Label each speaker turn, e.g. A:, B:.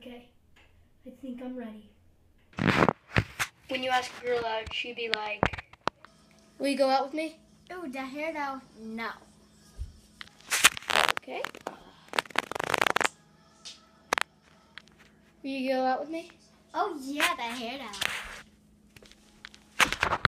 A: Okay. I think I'm ready.
B: When you ask a girl out, she'd be like, Will you go out with me?
A: Oh, the hair now. No.
B: Okay. Will you go out with me?
A: Oh yeah, the hair now.